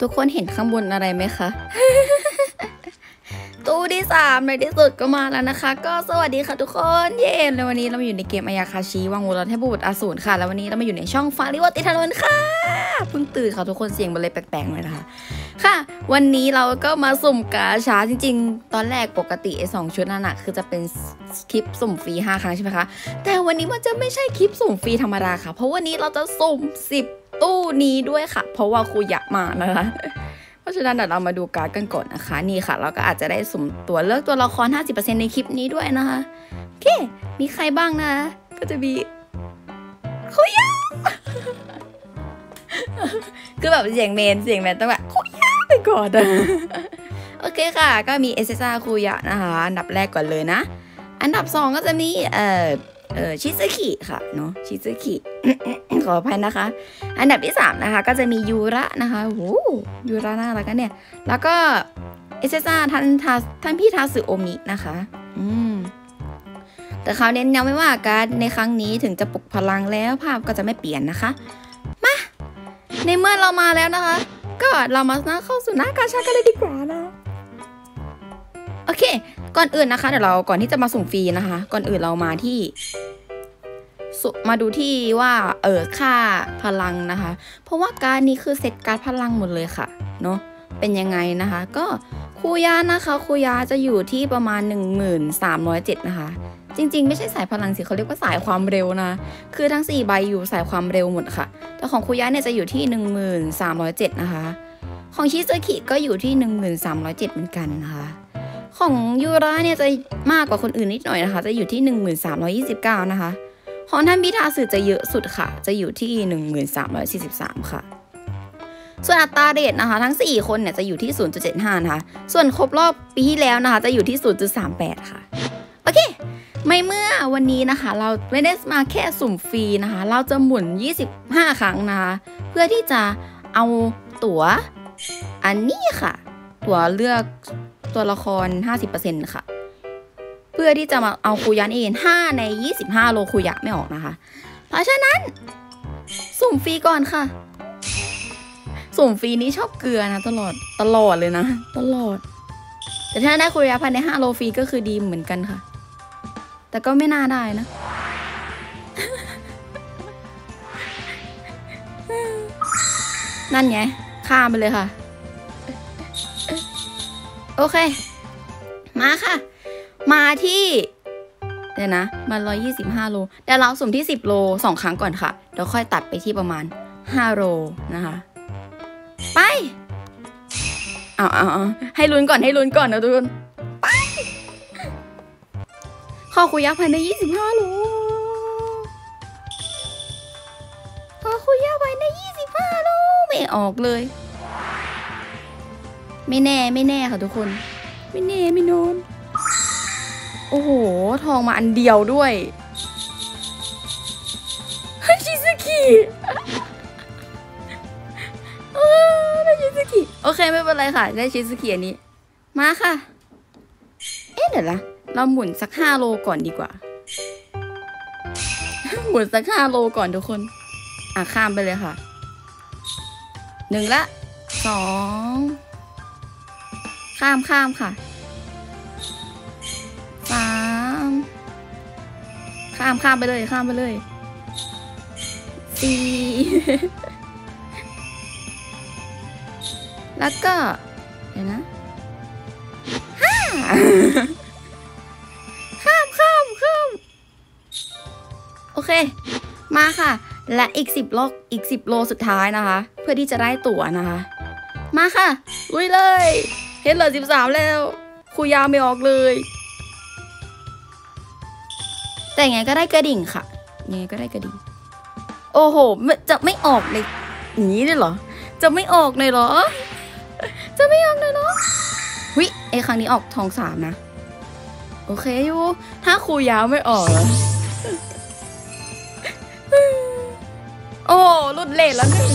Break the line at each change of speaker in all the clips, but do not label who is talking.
ทุกคนเห็นข้างบนอะไรไหมคะ ตู้ที่สามในที่สุดก็มาแล้วนะคะ ก็สวัสดีค่ะทุกคน เย้ในวันนี้เรามาอยู่ในเกมอายาคาชิวังวนรเทพบุตรอาสูรค่ะ แล้ววันนี้เรามาอยู่ในช่องฟาริวติทานนค่ะ เพิ่งตื่นค่ะทุกคนเสียงมันเลยแปลกๆหน่อยนะคะ ค่ะ วันนี้เราก็มาสุ่มกาชาจริง ๆ ตอนแรกปกติไอ้สองชุดนั่นอะคือจะเป็นคลิปสุ่มฟรี5ครั้งใช่ไหมคะ แต่วันนี้มันจะไม่ใช่คลิปสุ่มฟรีธรรมดาค่ะ เพราะวันนี้เราจะสุ่ม10 ตู้นี้ด้วยค่ะ เพราะว่าครูอยากมานะคะ เพราะฉะนั้นเดี๋ยวเรามาดูการ์ดกันก่อนนะคะ นี่ค่ะ เราก็อาจจะได้สุ่มตัวเลือกตัวละคร 50%ในคลิปนี้ด้วยนะคะโอเค มีใครบ้างนะ ก็จะมีคุยาคือแบบเสียงเมนเสียงแมนต้องแบบคุยาไปก่อนอะโอเคค่ะ ก็มีเอเซซ่าคุยะนะคะ อันดับแรกก่อนเลยนะ อันดับสองก็จะมีเอ่อ เออชิซึคิค่ะเนาะชิซึคิขออภัยนะคะ อันดับที่ 3 นะคะ ก็จะมียูระนะคะโอ้ยูระน่ารักกันเนี่ย แล้วก็เอเซซ่าท่านทาท่านพี่ทาสึโอมินะคะ อืมแต่เขาเน้นย้ำไว้ว่าการในครั้งนี้ถึงจะปลุกพลังแล้วภาพก็จะไม่เปลี่ยนนะคะ มา ในเมื่อเรามาแล้วนะคะ ก็เรามาเข้าสู่หน้ากาชากันเลยดีกว่านะ โอเค ก่อนอื่นนะคะเดี๋ยวเราก่อนที่จะมาสุ่มฟรีนะคะ ก่อนอื่นเรามาที่มาดูที่ว่าเออค่าพลังนะคะ เพราะว่าการนี้คือเซตการพลังหมดเลยค่ะเนาะเป็นยังไงนะคะ ก็คูยานะคะคูยาจะอยู่ที่ประมาณ 1307นะคะ จริงๆ ไม่ใช่สายพลังสิเขาเรียกว่าสายความเร็วนะคือทั้ง 4 ใบอยู่สายความเร็วหมดค่ะ แต่ของคูยาเนี่ยจะอยู่ที่ 1307นะคะ ของชิซคิก็อยู่ที่ 1307เหมือนกันนะคะ ของยูระเนี่ยจะมากกว่าคนอื่นนิดหน่อยนะคะ จะอยู่ที่ 1329 นะคะ ของท่านพิธาสื่อจะเยอะสุดค่ะ จะอยู่ที่ 1343 ค่ะส่วนอัตราเรทนะคะ ทั้ง 4 คนเนี่ยจะอยู่ที่ 0.75 นะคะ ส่วนครบรอบปีที่แล้วนะคะ จะอยู่ที่ 0.38 ค่ะ โอเค ไม่เมื่อวันนี้นะคะ เราไม่ได้มาแค่สุ่มฟรีนะคะ เราจะหมุน 25 ครั้งนะคะ เพื่อที่จะเอาตั๋วอันนี้ค่ะ ตั๋วเลือก ตัวละคร 50%ค่ะ เพื่อที่จะมาเอาคูยันเอง5ใน 25 โลคูยะไม่ออกนะคะ เพราะฉะนั้น สุ่มฟรีก่อนค่ะ สุ่มฟรีนี้ชอบเกลือนะ ตลอดตลอดเลยนะ ตลอด แต่ถ้าได้คูยะภายใน 5 โลฟรีก็คือดีเหมือนกันค่ะ แต่ก็ไม่น่าได้นะนั่นไงข้ามไปเลยค่ะ โอเค มาค่ะ มาที่เดี๋ยวนะมา125โลเดี๋ยวเราสุ่มที่10โล2ครั้งก่อนค่ะเดี๋ยวค่อยตัดไปที่ประมาณ5โลนะคะ ไปเอาเอาเอาให้ลุ้นก่อนให้ลุ้นก่อนนะทุกคนไปขอคุยยักษ์ภายใน25โลขอคุยยักษ์ภายใน25โลไม่ออกเลย ไม่แน่ไม่แน่ค่ะทุกคน ไม่แน่ไม่นอน โอ้โห ทองมาอันเดียวด้วยฮัชิสกิเออได้ชิสกิโอเคไม่เป็นไรค่ะ ได้ชิสกิอันนี้ มาค่ะ เอ๊ะเดี๋ยวนะเราหมุนสักห้าโลก่อนดีกว่า หมุนสักห้าโลก่อนทุกคน อะข้ามไปเลยค่ะหนึ่งละสอง ข้ามข้ามค่ะสามข้ามข้ามไปเลยข้ามไปเลยสี่แล้วก็ เดี๋ยวนะห้าข้ามข้ามข้ามโอเค มาค่ะ และอีกสิบโลอีกสิบโลสุดท้ายนะคะ เพื่อที่จะได้ตั๋วนะคะ มาค่ะลุยเลย เห็นเหลือสิบสามแล้วครูยาวไม่ออกเลย แต่ยังไงก็ได้กระดิ่งค่ะยังไงก็ได้กระดิ่ง โอ้โหมันจะไม่ออกเลยอย่างนี้เลยเหรอ จะไม่ออกเลยเหรอ จะไม่ออกเลยเหรอวิไอครั้งนี้ออกทองสามนะ โอเคอยู่ถ้าครูยาวไม่ออกเหรอโอ้รุดเลทแล้วหนึ่ง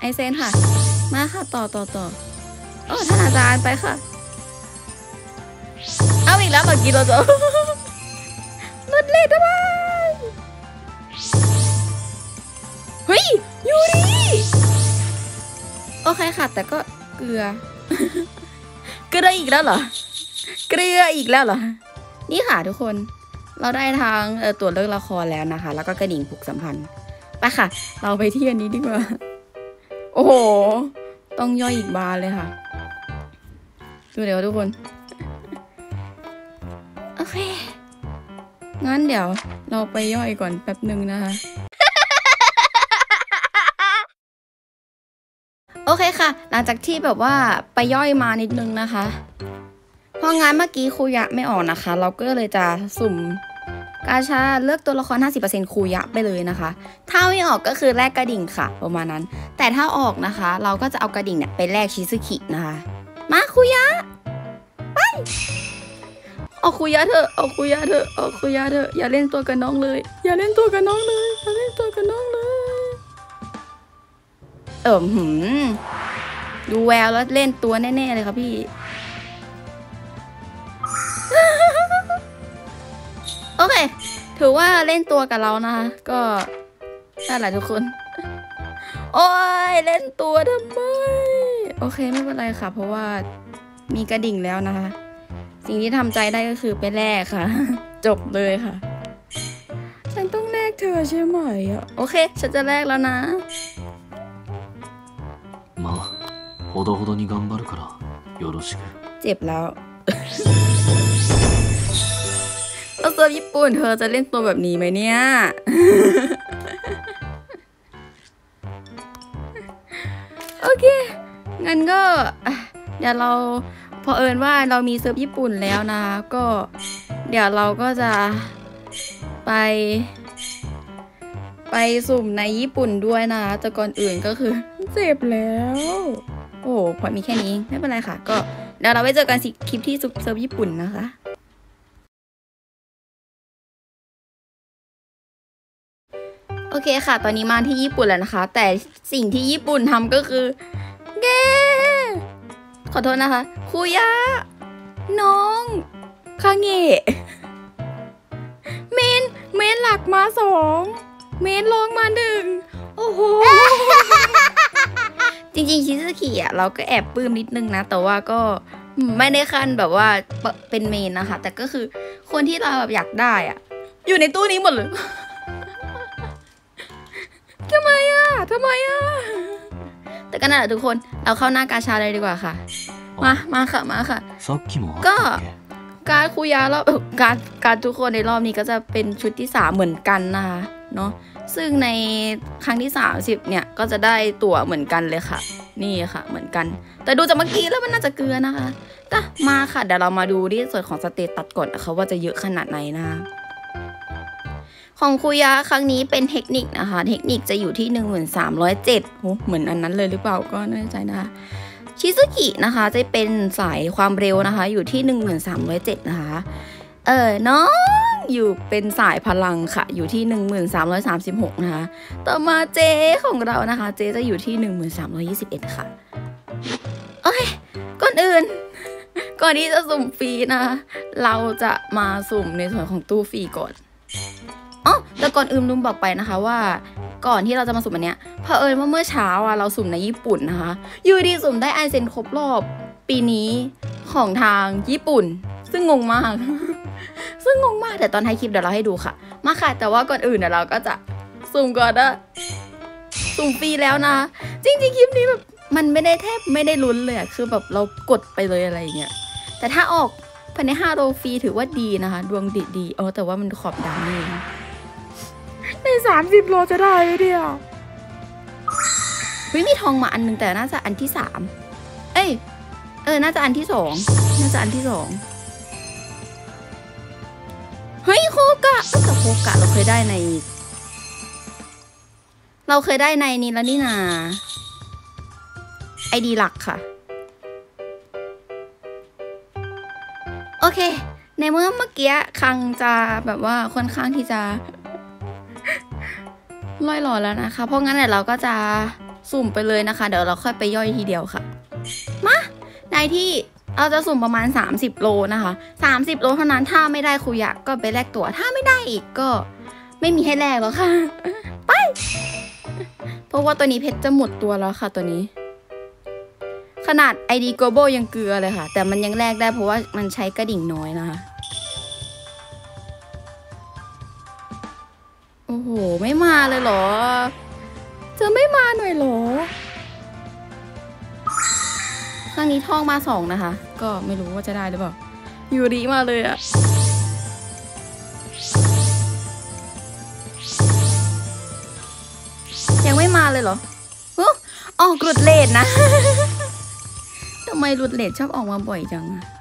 ไอเซนค่ะ มาค่ะต่อต่อต่อโอ้ท่านอาจารย์ไปค่ะ เอาอีกแล้วเมื่อกี้เราจะลดเลททำไมเฮ้ย ยูริโอเคค่ะ แต่ก็เกลือ เกลืออีกแล้วเหรอ เกลืออีกแล้วเหรอ นี่ค่ะทุกคน เราได้ทางตัวเลือกละครแล้วนะคะ แล้วก็กระดิ่งผูกสัมพันธ์ไปค่ะ เราไปที่อันนี้ดีกว่า โอ้โห ต้องย่อยอีกบานเลยค่ะ ดูเดี๋ยวทุกคน โอเค งั้นเดี๋ยวเราไปย่อยก่อนแป๊บหนึ่งนะคะโอเคค่ะ หลังจากที่แบบว่าไปย่อยมานิดนึงนะคะ ราะงั้นเมื่อกี้ครูยะไม่ออกนะคะ เราก็เลยจะสุ่มกาชาเลือกตัวละคร 50%ครูยะไปเลยนะคะ ถ้าไม่ออกก็คือแลกกระดิ่งค่ะ ประมาณนั้น แต่ถ้าออกนะคะ เราก็จะเอากระดิ่งเนี่ยไปแลกชิซึคินะคะ มาครูยะไปเอาครูยะเถอะเอาครูยะเถอะเอาครูยะเถอะอย่าเล่นตัวกับน้องเลย อย่าเล่นตัวกับน้องเลยอย่าเล่นตัวกับน้องเลยเออหืมดูแววแล้วเล่นตัวแน่ๆเลยครับพี่ โอเค ถือว่าเล่นตัวกับเรานะคะ ก็นั่นแหละทุกคน โอ้ยเล่นตัวทำไม โอเคไม่เป็นไรค่ะ เพราะว่ามีกระดิ่งแล้วนะคะ สิ่งที่ทำใจได้ก็คือไปแลกค่ะ จบเลยค่ะ ฉันต้องแลกเธอใช่ไหมอ่ะโอเค ฉันจะแลกแล้วนะ
まあほどほどに頑張るからよろしく
เจ็บแล้ว เราเซิร์ฟญี่ปุ่น เธอจะเล่นตัวแบบนี้ไหมเนี่ย โอเค งั้นก็เดี๋ยวเราเผอิญว่าเรามีเซิร์ฟญี่ปุ่นแล้วนะ ก็เดี๋ยวเราก็จะไป ไปสุ่มในญี่ปุ่นด้วยนะแต่ก่อนอื่นก็คือ เจ็บแล้ว โอ้โหพอมีแค่นี้ไม่เป็นไรค่ะ ก็เดี๋ยวเราไปเจอกันสิคลิปที่ซุปเซิร์ฟญี่ปุ่นนะคะ โอเคค่ะ ตอนนี้มาที่ญี่ปุ่นแล้วนะคะ แต่สิ่งที่ญี่ปุ่นทำก็คือเกขอโทษนะคะคุยะ น้องคาเงะเมน เมนหลักมาสอง เมนลองมาหนึ่ง โอ้โห จริงๆ ชิซุกิอะ เราก็แอบปลื้มนิดนึงนะ แต่ว่าก็ไม่ได้ขั้นแบบว่าเปเป็นเมนนะคะ แต่ก็คือคนที่เราแบบอยากได้อะ อยู่ในตู้นี้หมดเลย ทำไมอ่ะทำไมอ่ะ แต่ก็นั่นแหละทุกคน เราเข้าหน้ากาชาเลยดีกว่าค่ะ มา มาค่ะ มาค่ะ
さっきもあったっけ
การคุยารอบเอ่อการการทุกคนในรอบนี้ก็จะเป็นชุดที่สามเหมือนกันนะคะเนาะซึ่งในครั้งที่ 30 เนี่ยก็จะได้ตั๋วเหมือนกันเลยค่ะ นี่ค่ะ เหมือนกัน แต่ดูจากเมื่อกี้แล้วมันน่าจะเกลือนะคะแต่มาค่ะเดี๋ยวเรามาดูที่ส่วนของสเตตัสก่อนนะคะว่าจะเยอะขนาดไหนนะคะ ของคุยาครั้งนี้เป็นเทคนิคนะคะ เทคนิคจะอยู่ที่ 1307โหเหมือนอันนั้นเลยหรือเปล่าก็ไม่แน่ใจนะคะชิซุกินะคะจะเป็นสายความเร็วนะคะ อยู่ที่ 1307 นะคะ เออน้องอยู่เป็นสายพลังค่ะ อยู่ที่ 1336 นะคะ ต่อมาเจของเรานะคะ เจจะอยู่ที่ 1321 ค่ะ โอเค ก่อนอื่น ก่อนที่จะสุ่มฟรีนะคะเราจะมาสุ่มในส่วนของตู้ฟรีก่อน อ๋อแต่ก่อนอื่นลืมบอกไปนะคะว่าก่อนที่เราจะมาสุ่มอันเนี้ยเผอิญว่าเมื่อเช้าอะเราสุ่มในญี่ปุ่นนะคะยูดีสุ่มได้ไอเซนครบรอบปีนี้ของทางญี่ปุ่น ซึ่งงงมาก ซึ่งงงมากแต่ตอนท้ายคลิปเดี๋ยวเราให้ดูค่ะ มาค่ะ แต่ว่าก่อนอื่นเดี๋ยวเราก็จะสุ่มก่อนนะสุ่มฟรีแล้วนะ จริงๆคลิปนี้แบบมันไม่ได้แทบไม่ได้ลุ้นเลยอะคือแบบเรากดไปเลยอะไรอย่างเงี้ยแต่ถ้าออกภายใน5โลฟรีถือว่าดีนะคะ ดวงดีดีเออแต่ว่ามันขอบดำนี่ ในสามสิบโลจะได้ไเดียวเฮ้ยมีทองมาอันหนึ่งแต่น่าจะอันที่สามเอ้ย เออ น่าจะอันที่สองน่าจะอันที่สองเฮ้ยโคกะแต่โคกะเราเคยได้ใน เราเคยได้ในนี้แล้วนี่นาไอดีหลักค่ะ โอเค ในเมื่อเมื่อกี้คังจะแบบว่าค่อนข้างที่จะ ล่อยหล่อแล้วนะคะ เพราะงั้นเดี๋ยวเราก็จะสุ่มไปเลยนะคะ เดี๋ยวเราค่อยไปย่อยทีเดียวค่ะ มาในที่เราจะสุ่มประมาณ 30 โลนะคะ 30 โลเท่านั้นถ้าไม่ได้คุยะก็ไปแลกตั๋วถ้าไม่ได้อีกก็ไม่มีให้แลกแล้วค่ะ ไป เพราะว่าตัวนี้เพชรจะหมดตัวแล้วค่ะตัวนี้ ขนาด ID Global ยังเกลือเลยค่ะ แต่มันยังแลกได้เพราะว่ามันใช้กระดิ่งน้อยนะคะ โอ้โห ไม่มาเลยเหรอ จะไม่มาหน่อยเหรอ ครั้งนี้ท่องมาสองนะคะ ก็ไม่รู้ว่าจะได้หรือเปล่า ยูริมาเลยอะยังไม่มาเลยเหรออุ๊ยออกหลุดเลทนะ ทำไมหลุดเลทชอบออกมาบ่อยจังอะ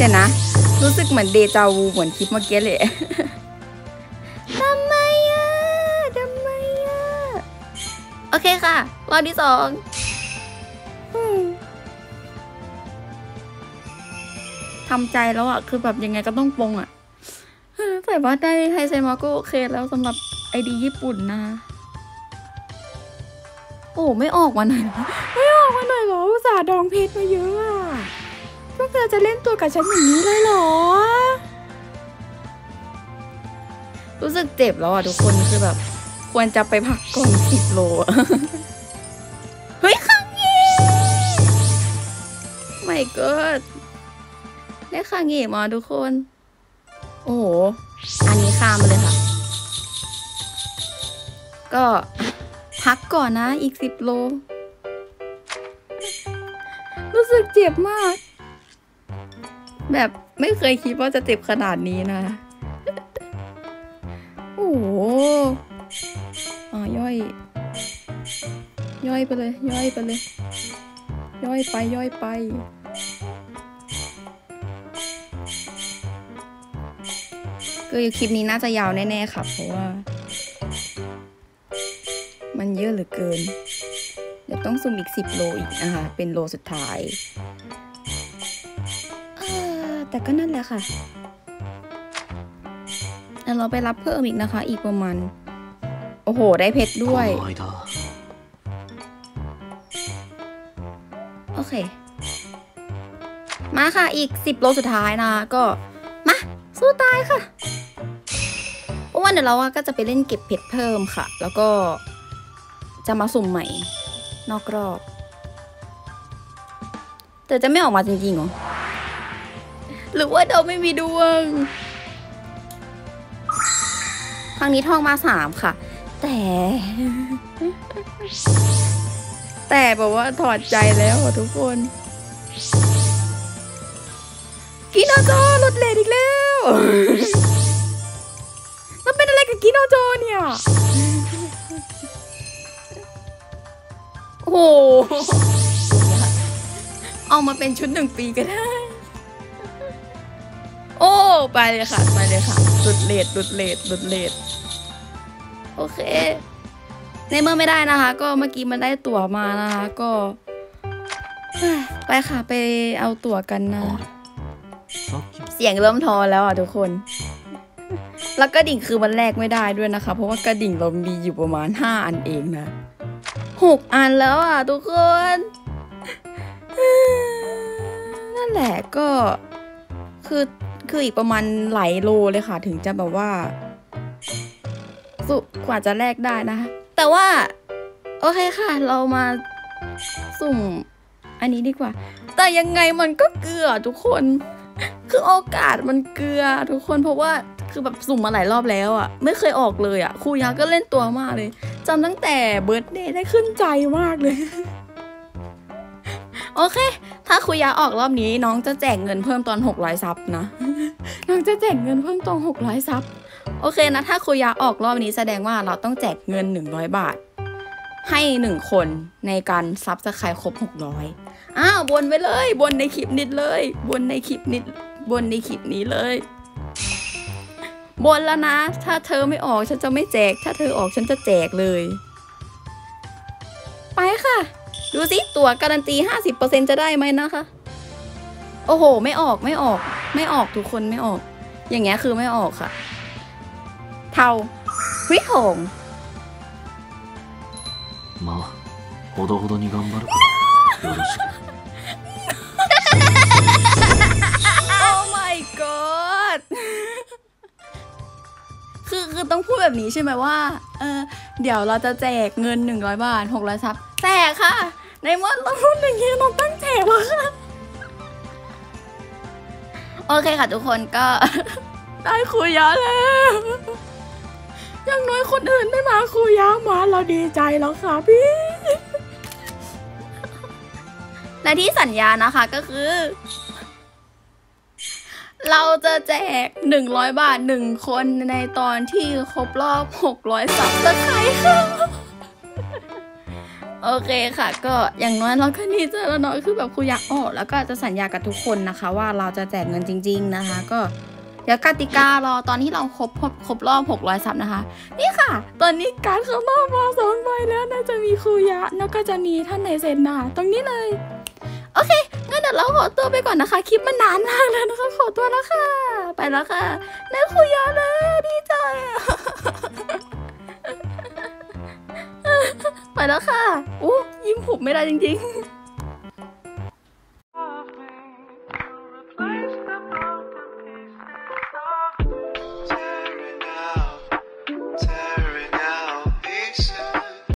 เดี๋ยวนะ รู้สึกเหมือนเดจาวูเหมือนคลิปเมื่อกี้เลยทำไมอะทำไมอะ โอเคค่ะ รอบที่สองอืมทำใจแล้วอะ คือแบบยังไงก็ต้องปรงอะเออแต่ว่าได้ไฮเซมาก็โอเคแล้วสำหรับไอดีญี่ปุ่นนะ โอ้ ไม่ออกมาหน่อยเหรอไม่ออกมาหน่อยเหรออุตส่าห์ดองเพชรมาเยอะอะ พวกเธอจะเล่นตัวกับฉันอย่างนี้เลยเหรอ รู้สึกเจ็บแล้วอะทุกคนคือแบบ ควรจะไปพักก่อนสิบโลอะเฮ้ยคังเย่ไม่เกิดได้คังเย่มาทุกคน โอ้โห อันนี้ข้ามมาเลยค่ะ ก็พักก่อนนะอีกสิบโล รู้สึกเจ็บมาก แบบไม่เคยคิดว่าจะเจ็บขนาดนี้นะ โอ้โหอ่าย่อย ย่อยไปเลย ย่อยไปเลย ย่อยไปย่อยไป คือคลิปนี้น่าจะยาวแน่ๆค่ะเพราะว่า มันเยอะเหลือเกิน เดี๋ยวต้องซุ่มอีกสิบโลอีกนะคะ เป็นโลสุดท้าย แต่ก็นั่นแหละค่ะแล้วเราไปรับเพิ่มอีกนะคะ อีกประมาณ โอ้โห ได้เพชรด้วย โอเค มาค่ะ อีกสิบโลสุดท้ายนะ ก็ มา สู้ตายค่ะเพราะว่าเดี๋ยวเราก็จะไปเล่นเก็บเพชรเพิ่มค่ะ แล้วก็จะมาสุ่มใหม่ นอกรอบ แต่จะไม่ออกมาจริงๆหรอ รือว่าเราไม่มีดวง ครั้งนี้ท่องมาสามค่ะ แต่ แต่แบบว่าถอดใจแล้วทุกคนกินโนโจลดเลทอีกแล้ว มันเป็นอะไรกับกินโนโจเนี่ย โอ้โหเอามาเป็นชุดหนึ่งปีก็ได้ ไปเลยค่ะมาเลยค่ะหลุดเลดหลุดเลดหลุดเลดโอเค ในเมื่อไม่ได้นะคะ ก็เมื่อกี้มันได้ตั๋วมานะคะก็ ไปค่ะไปเอาตั๋วกันนะ เสียงเริ่มทอแล้วอะทุกคน แล้วกระดิ่งคือมันแรกไม่ได้ด้วยนะคะ เพราะว่ากระดิ่งเรามีอยู่ประมาณห้าอันเองนะหกอันแล้วอะทุกคน นั่นแหละก็คือ คืออีกประมาณหลายโลเลยค่ะ ถึงจะแบบว่า สุกว่าจะแลกได้นะคะแต่ว่า โอเคค่ะ เรามาสุ่ม อันนี้ดีกว่า แต่ยังไงมันก็เกลือทุกคน คือโอกาสมันเกลือทุกคนเพราะว่าคือแบบสุ่มมาหลายรอบแล้วอะ่ะ ไม่เคยออกเลยอะ่ะครูยาก็เล่นตัวมากเลยจำตั้งแต่เบิร์ดเดย์ได้ขึ้นใจมากเลย โอเค ถ้าครูยาออกรอบนี้น้องจะแจกเงินเพิ่มตอน 600 ซับนะ น้องจะแจกเงินเพิ่มตอน 600 ซับ โอเคนะ ถ้าครูยาออกรอบนี้แสดงว่าเราต้องแจกเงิน 100 บาท ให้หนึ่งคนในการซับสไครครบ 600 อ้าวบนไปเลย บนในคลิปนิดเลย บนในคลิปนิด บนในคลิปนี้เลย บนแล้วนะ ถ้าเธอไม่ออกฉันจะไม่แจก ถ้าเธอออกฉันจะแจกเลย ไปค่ะ ดูสิตั๋วการันตี 50%จะได้ไหมนะคะ โอ้โห ไม่ออกไม่ออก ไม่ออกทุกคนไม่ออก อย่างเงี้ยคือไม่ออกค่ะ เทาวิหง
まあ ほどほどに頑張るからよろしく
โอ้ my god คือคือต้องพูดแบบนี้ใช่ไหมว่า เออ เดี๋ยวเราจะแจกเงิน 100 บาท 600ซับแจกค่ะ ในเมื่อเราพูดอย่างนี้เราตั้งแจกแล้วค่ะโอเคค่ะทุกคนก็ ได้คุยยะแล้วย่างน้อยคนอื่นไม่มาคุยยะมาเราดีใจแล้วค่ะพี่และที่สัญญานะคะก็คือ เราจะแจก 100 บาท 1 คนในตอนที่ครบรอบ 600 สับตะไคร้ค่ะ โอเคค่ะ ก็อย่างน้อยเราก็ดีใจแล้วเนาะคือแบบครูอยากออกแล้วก็จะสัญญากับทุกคนนะคะ ว่าเราจะแจกเงินจริง ๆนะคะ ก็เดี๋ยวกติการอตอนที่เราครบครบครบรอบ 600ซับนะคะ นี่ค่ะ ตอนนี้การเข้ารอบมาสองใบแล้วน่าจะมีครูยะแล้วก็จะมีท่านในเซนนาตรงนี้เลย โอเคงั้นเดี๋ยวเราขอตัวไปก่อนนะคะ คลิปมันนานมากแล้วนะคะขอตัวแล้วค่ะ ไปแล้วค่ะได้คุยยาแล้วดีใจ ไปแล้วค่ะอู้ยิ้มหุบไม่ได้จริงๆ